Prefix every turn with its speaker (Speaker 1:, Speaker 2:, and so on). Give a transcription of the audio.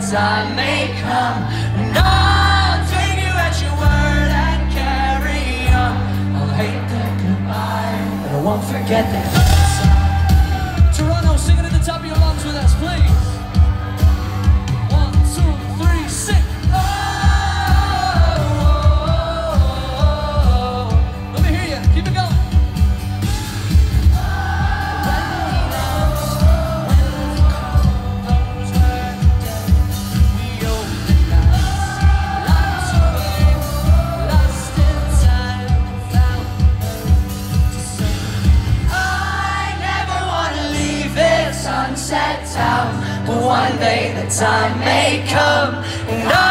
Speaker 1: time may come. And I'll take you at your word and carry on. I'll hate that goodbye, but I won't forget that. But one day the time may come.